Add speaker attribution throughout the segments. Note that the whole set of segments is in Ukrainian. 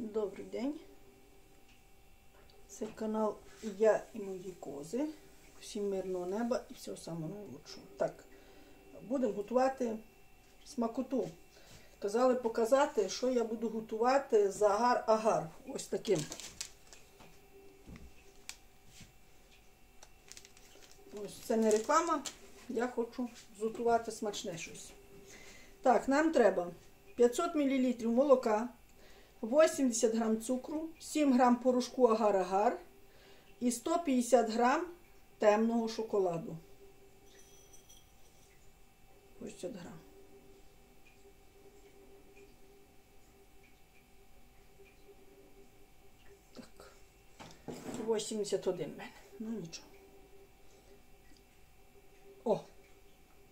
Speaker 1: Добрий день. Це канал Я і мої кози. Всім мирного неба і всього самого найкращого. Так, будемо готувати смакоту. Казали показати, що я буду готувати з агар-агар. Ось таким. Ось це не реклама. Я хочу зготувати смачне щось. Так, нам треба 500 мл молока, 80 грам цукру, 7 грам порошку агар-агар і 150 грам темного шоколаду. 80 грам. Так. 81 в мене. Ну нічого. О!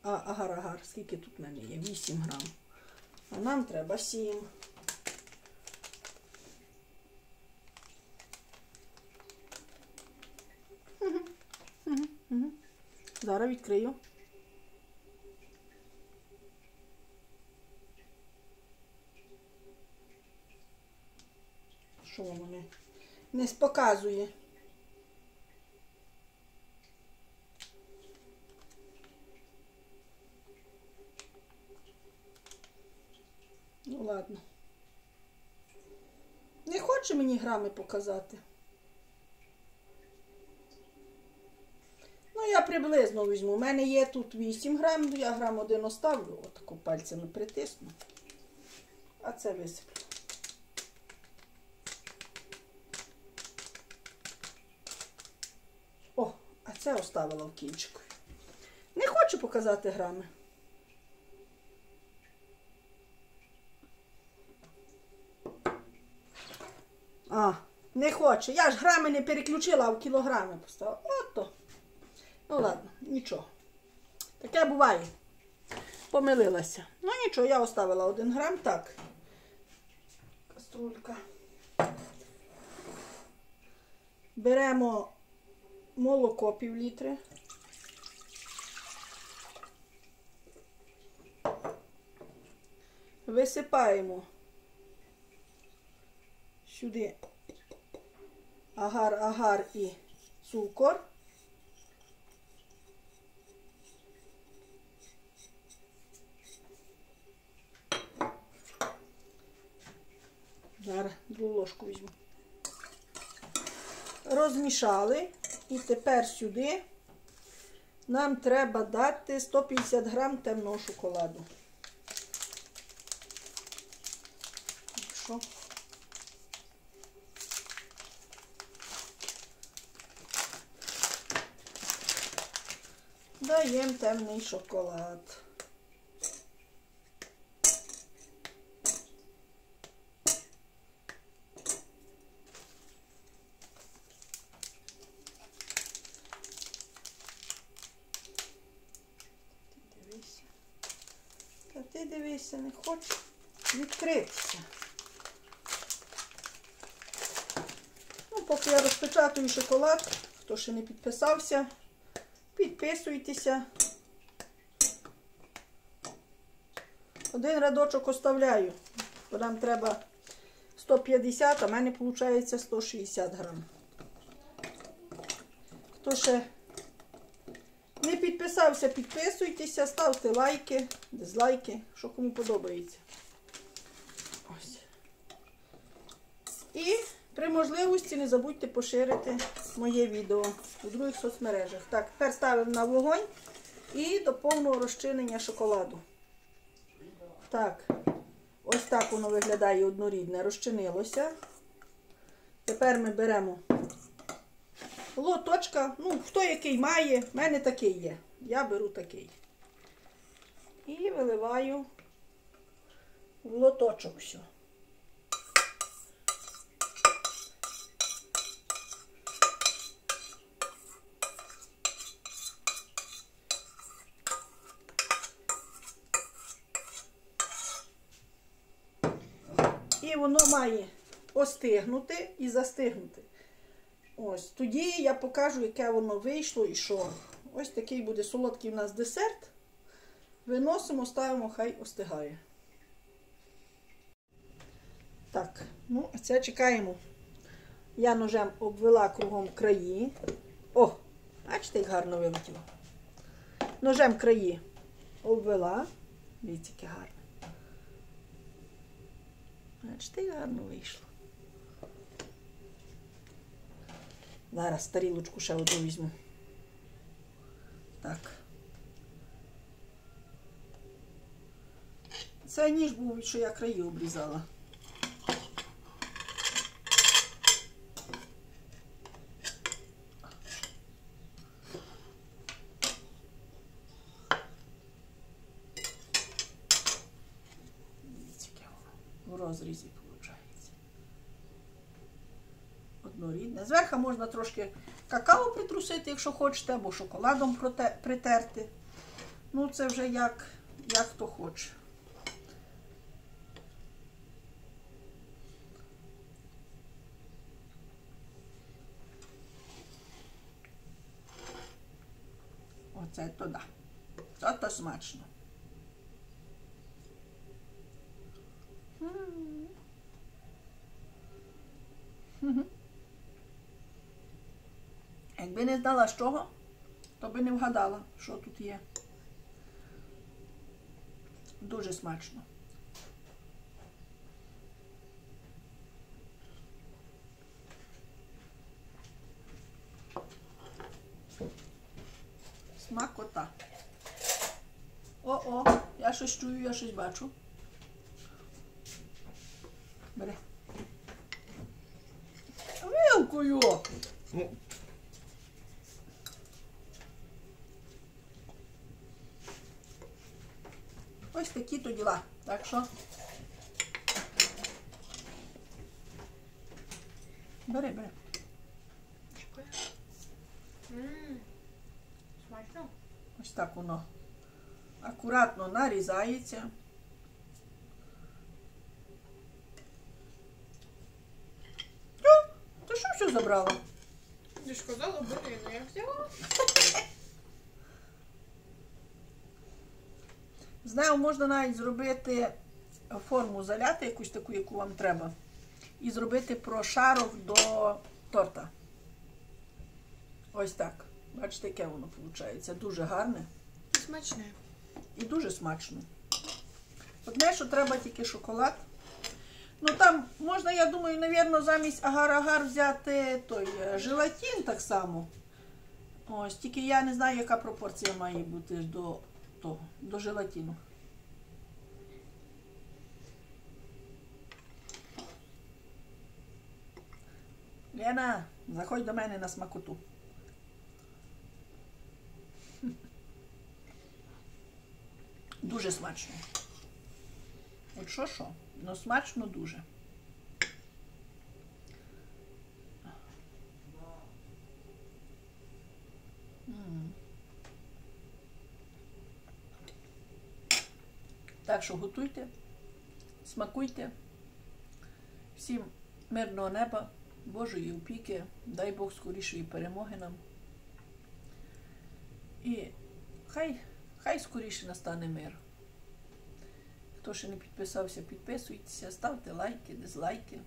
Speaker 1: А, агар-агар. Скільки тут в мене є? 8 грам. А нам треба 7. Зараз відкрию. Що воно не, не показує? Ну ладно. Не хоче мені грами показати. Ну, я приблизно візьму. У мене є тут 8 грам, я грам один оставлю, отако пальцями притисну. А це висиплю. О, а це оставила в кінчику. Не хочу показати грами. А, не хоче. Я ж грами не переключила, а в кілограми поставила. Ну ладно, нічого. Таке буває. Помилилася. Ну нічого, я оставила один грам. Так. Каструлька. Беремо молоко пів літри. Висипаємо сюди агар-агар і цукор. Другу ложку візьму. Розмішали. І тепер сюди нам треба дати 150 грам темного шоколаду. Що? Даємо темний шоколад. Дивися. Та ти дивися, не хочеш відкритися. Ну, поки я розпечатую шоколад, хто ще не підписався, підписуйтеся. Один рядочок оставляю, бо нам треба 150, а в мене виходить 160 грам. Хто ще підписався, підписуйтеся, ставте лайки, дизлайки, що кому подобається. Ось. І при можливості не забудьте поширити моє відео у других соцмережах. Так, тепер ставимо на вогонь і до повного розчинення шоколаду. Так, ось так воно виглядає однорідне, розчинилося. Тепер ми беремо лоточка, ну, хто який має, в мене такий є. Я беру такий. І виливаю в лоточок все. І воно має остигнути і застигнути. Ось, тоді я покажу, яке воно вийшло і що. Ось такий буде солодкий у нас десерт. Виносимо, ставимо, хай остигає. Так, Ну, а це чекаємо. Я ножем обвела кругом краї. О, бачите, як гарно вилетіло. Ножем краї обвела. Дивіться, яке гарне. Бачите, як гарно вийшло. Зараз тарілочку ще одну візьму. Так. Це ніж був, що я краї обрізала. В розрізі виходить. Однорідне. Зверху можна трошки какао притрусити, якщо хочете, або шоколадом притерти. Ну, це вже як, як хто хоче. Оце то да. То то смачно. Якби не знала з чого, то би не вгадала, що тут є. Дуже смачно. Смакота. О-о, я щось чую, я щось бачу. Бери. Вилкою. Ось такі то діла. Так що. Бери, бери.
Speaker 2: Смачно.
Speaker 1: Ось так воно акуратно нарізається. Ти що все забрала?
Speaker 2: Ти ж казала, бери, ну я взяла.
Speaker 1: Знаю, можна навіть зробити форму заляти, якусь таку, яку вам треба, і зробити прошарок до торта. Ось так. Бачите, яке воно виходить. Дуже гарне
Speaker 2: Смачне.
Speaker 1: і дуже смачно. Одне, що треба тільки шоколад. Ну там можна, я думаю, навірно, замість агар-агар взяти той е, желатин так само. Ось, тільки я не знаю, яка пропорція має бути до того, до желатину. Лена, заходь до мене на смакоту. Дуже смачно. От що що? Ну смачно дуже. М. Так що готуйте, смакуйте. Всім мирного неба, Божої опіки, дай Бог скорішої перемоги нам. І хай, хай скоріше настане мир. Хто ще не підписався, підписуйтеся, ставте лайки, дизлайки.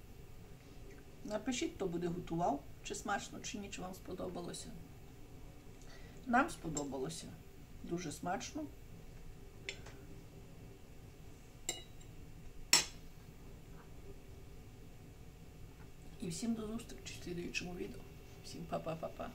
Speaker 1: Напишіть, хто буде готував, чи смачно, чи ні, чи вам сподобалося. Нам сподобалося. Дуже смачно. І всім до зустрічі в слідуючому відео. Всім па-па-па-па.